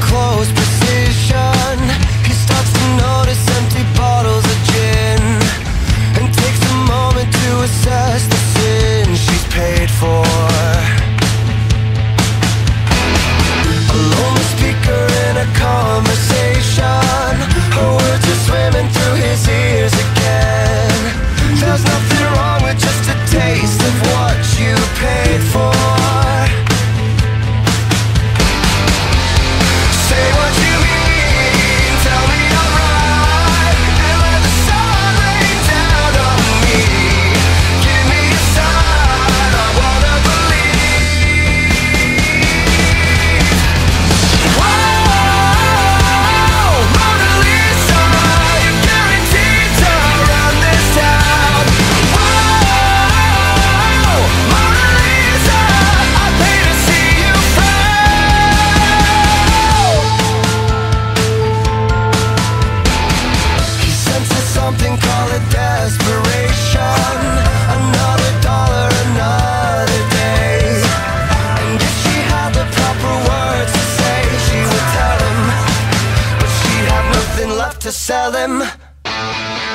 close to sell him.